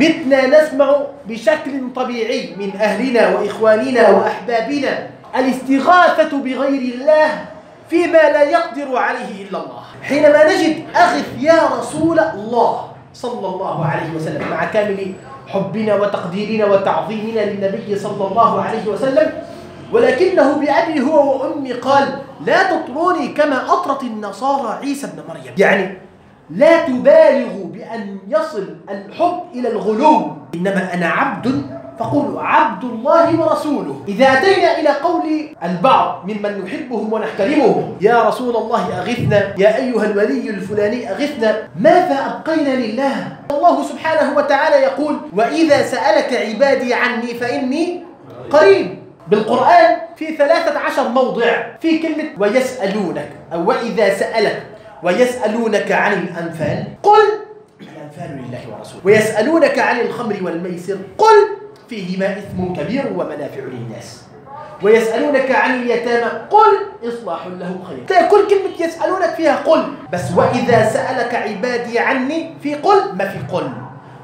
بتنا نسمع بشكل طبيعي من أهلنا وإخواننا وأحبابنا الاستغاثة بغير الله فيما لا يقدر عليه إلا الله. حينما نجد أغث يا رسول الله صلى الله عليه وسلم مع كامل حبنا وتقديرنا وتعظيمنا للنبي صلى الله عليه وسلم ولكنه بأبي هو وأمي قال لا تطروني كما أطرت النصارى عيسى ابن مريم. يعني لا تبالغوا بأن يصل الحب إلى الغلو. إنما أنا عبد فقولوا عبد الله ورسوله. إذا أتينا إلى قول البعض ممن نحبهم ونحترمهم يا رسول الله أغثنا يا أيها الولي الفلاني أغثنا ماذا أبقينا لله؟ الله سبحانه وتعالى يقول وإذا سألك عبادي عني فإني قريب. بالقرآن في ثلاثة عشر موضع في كلمة ويسألونك أو وإذا سألك. ويسألونك عن الأنفال قل الأنفال لله ورسوله. ويسألونك عن الخمر والميسر قل فيهما إثم كبير ومنافع للناس. ويسألونك عن اليتامى قل إصلاح له خير. كل كلمة يسألونك فيها قل. بس وإذا سألك عبادي عني في قل ما في قل.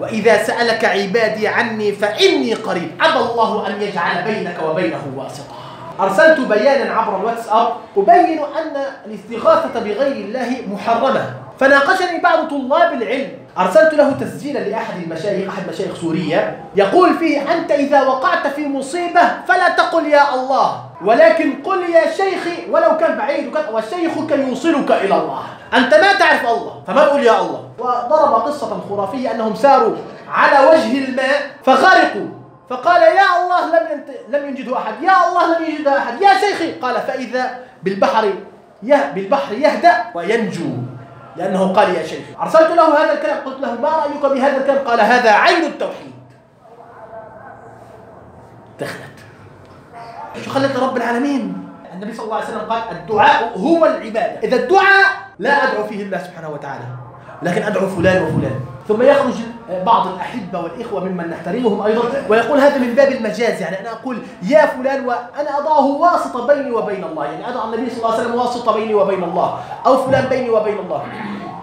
وإذا سألك عبادي عني فإني قريب. عبى الله أن يجعل بينك وبينه واسطة. أرسلت بيانا عبر الواتساب أبين أن الاستغاثة بغير الله محرمة. فناقشني بعض طلاب العلم. أرسلت له تسجيلا لأحد المشايخ أحد مشايخ سوريا. يقول فيه أنت إذا وقعت في مصيبة فلا تقل يا الله ولكن قل يا شيخي ولو كان بعيد وشيخك يوصلك إلى الله. أنت ما تعرف الله فما تقول يا الله؟ وضرب قصة خرافية أنهم ساروا على وجه الماء فغرقوا. فقال يا الله لم. لم ينجده أحد. يا الله لم ينجده أحد. يا شيخي. قال فإذا بالبحر. بالبحر يهدأ وينجو. لأنه قال يا شيخ أرسلت له هذا الكلام. قلت له ما رأيك بهذا الكلام؟ قال هذا عين التوحيد. دخلت شو خلت رب العالمين؟ النبي صلى الله عليه وسلم قال الدعاء هو العبادة. إذا الدعاء لا أدعو فيه الله سبحانه وتعالى. لكن أدعو فلان وفلان. ثم يخرج بعض الأحبة والإخوة ممن نحترمهم أيضا ويقول هذا من باب المجاز يعني أنا أقول يا فلان وأنا أضعه واسطة بيني وبين الله يعني أضع النبي صلى الله عليه وسلم واسطة بيني وبين الله أو فلان بيني وبين الله.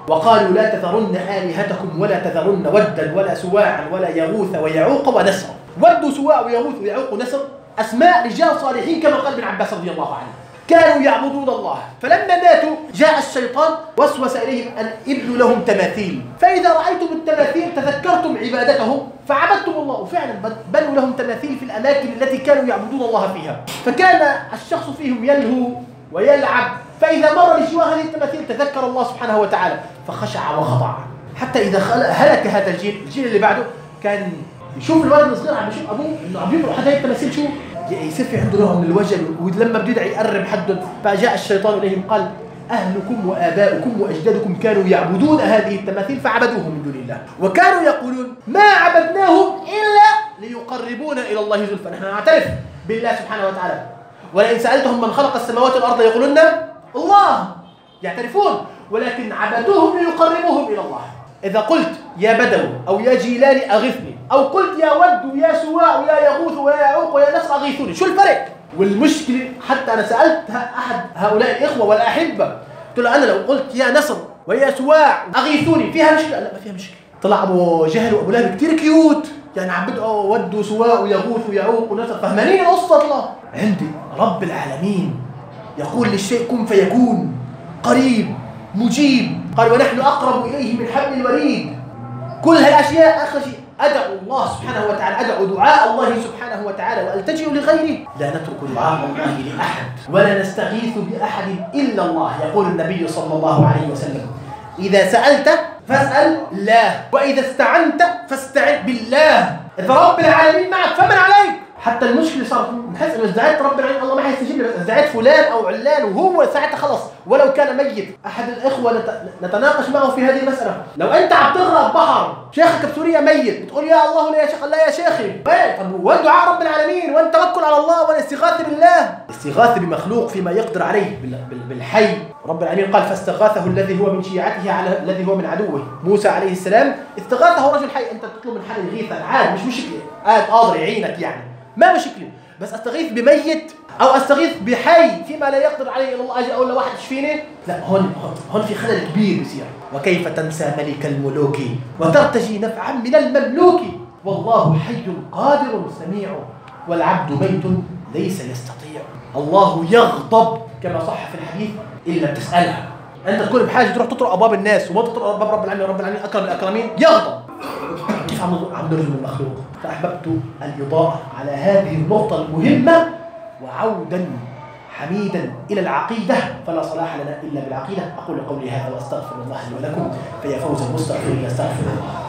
وقالوا لا تذرن آلهتكم ولا تذرن ودا ولا سواعا ولا يغوث ويعوق ونسر ود سواع ويغوث ويعوق ونسر أسماء رجال صالحين كما قال ابن عباس رضي الله عنه. كانوا يعبدون الله. فلما ماتوا جاء الشيطان وسوس إليهم أن ابنوا لهم تماثيل. فإذا رأيتم التماثيل تذكرتم عبادتهم فعبدتم الله. وفعلا بنوا لهم تماثيل في الأماكن التي كانوا يعبدون الله فيها. فكان الشخص فيهم يلهو ويلعب. فإذا مر بجوار هذه التماثيل تذكر الله سبحانه وتعالى. فخشع وخضع. حتى إذا هلك هذا الجيل الجيل اللي بعده كان يشوف الولد الصغير عم يشوف أبوه إنه عم يمرق هي التماثيل. شو؟ يصير في عنده نوع من الوجل ولما بده يدعي يقرب حدهم فجاء الشيطان إليهم قال أهلكم وآباؤكم وأجدادكم كانوا يعبدون هذه التماثيل فعبدوهم من دون الله. وكانوا يقولون ما عبدناهم إلا ليقربونا إلى الله زلفى. نحن نعترف بالله سبحانه وتعالى. ولئن سألتهم من خلق السماوات والأرض يقولون الله يعترفون ولكن عبدوهم ليقربوهم إلى الله. إذا قلت يا بدوي أو يا جيلاني أغثني. أو قلت يا ود ويا سواع ويا يغوث ويا يعوق ويا نصر أغيثوني. شو الفرق؟ والمشكلة حتى أنا سالت أحد هؤلاء الإخوة والأحبة. قلت له أنا لو قلت يا نصر ويا سواع أغيثوني فيها مشكلة؟ لا ما فيها مشكلة. طلع أبو جهل وأبو لهب كثير كيوت. يعني عم بدعوا ود وسواع ويغوث ويعوق ونصر فهمانين القصة الله عندي رب العالمين يقول للشيء كن فيكون قريب مجيب. قال ونحن أقرب إليه من حبل الوريد. كل هالأشياء آخر شيء. أدعو الله سبحانه وتعالى أدعو دعاء الله سبحانه وتعالى وألتجئ لغيره. لا نترك دعاء الله لأحد. ولا نستغيث بأحد إلا الله يقول النبي صلى الله عليه وسلم. إذا سألت فاسأل الله وإذا استعنت فاستعن بالله. اذا رب العالمين معك حتى المشكلة صارت نحس أنه ازدعيت رب العالمين. الله ما حيستجيب لي بس ازدعيت فلان أو علان وهو ساعتها خلص ولو كان ميت. أحد الإخوة نتناقش معه في هذه المسألة. لو أنت عم تغرق بحر شيخك بسوريا ميت. بتقول يا الله لا يا شيخ لا يا شيخي. إيه؟ طب وين دعاء رب العالمين وين توكل على الله والاستغاثة بالله. الاستغاثه بمخلوق فيما يقدر عليه بالحي. رب العالمين قال فاستغاثه الذي هو من شيعته على الذي هو من عدوه. موسى عليه السلام استغاثه رجل حي. أنت تطلب من حدا يغيثك عادي مش مشكلة. قاعد قادر يعينك يعني. ما مشكلة. بس أستغيث بميت أو أستغيث بحي فيما لا يقدر عليه إلا الله أجي أقول لواحد يشفيني لا هون هون في خلل كبير بصير. وكيف تنسى ملك الملوك وترتجي نفعا من المملوك؟ والله حي قادر سميع والعبد ميت ليس يستطيع. الله يغضب كما صح في الحديث إلا تسألها أنت تكون بحاجة تروح تطرق أبواب الناس وما تطرق أبواب رب العالمين رب العالمين أكرم الأكرمين يغضب. كيف عم عم نرجو المخلوق؟ فأحببت الإضاءة على هذه النقطة المهمة وعودا حميدا إلى العقيدة فلا صلاح لنا إلا بالعقيدة. أقول قولي هذا وأستغفر الله لي ولكم فيا فوز المستغفرين أستغفر الله